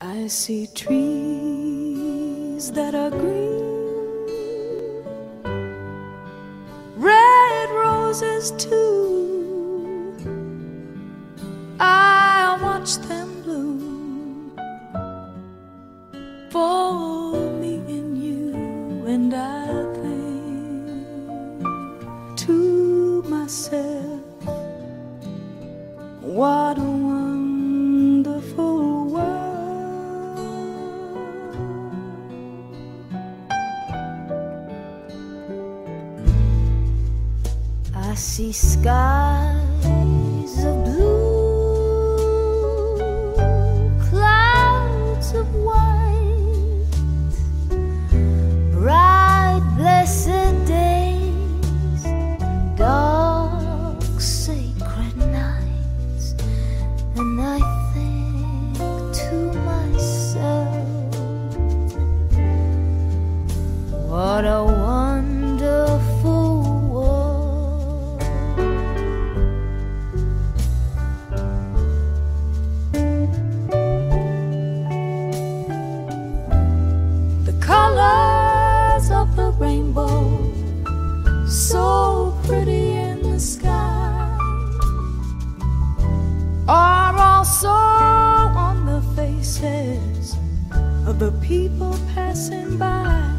I see trees that are green, red roses too. I watch them bloom for me and you, and I think to myself, what a see skies of blue, clouds of white, bright, blessed days, dark, sacred nights, and I think to myself, what a also on the faces of the people passing by.